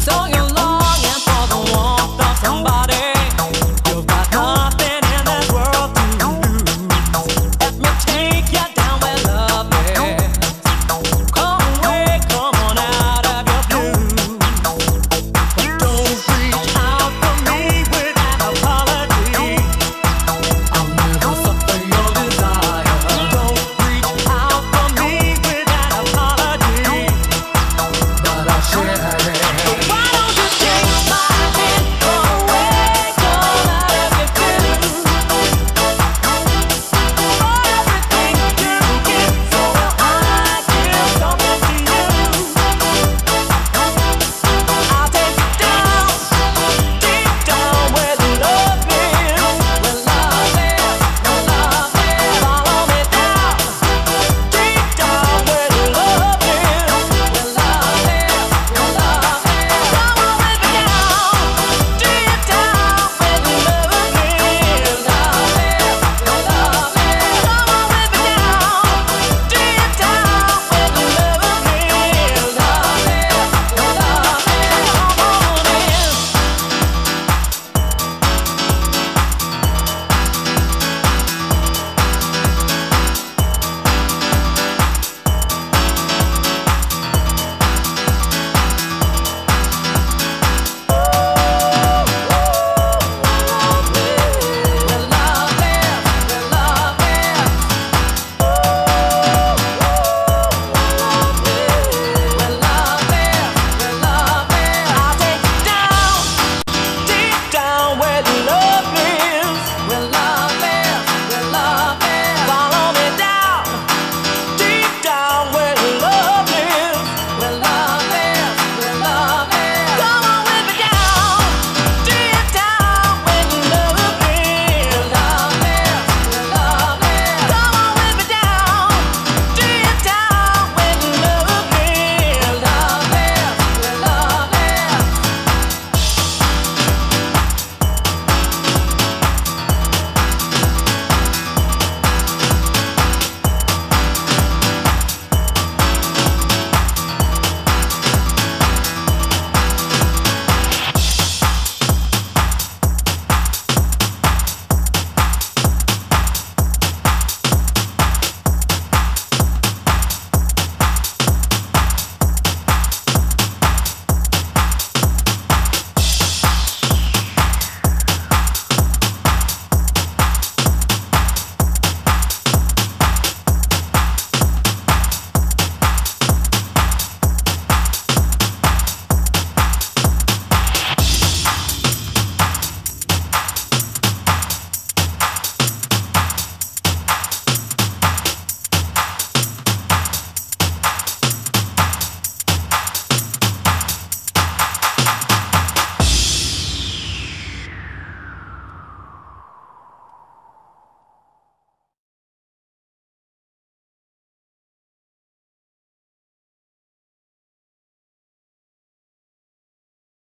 So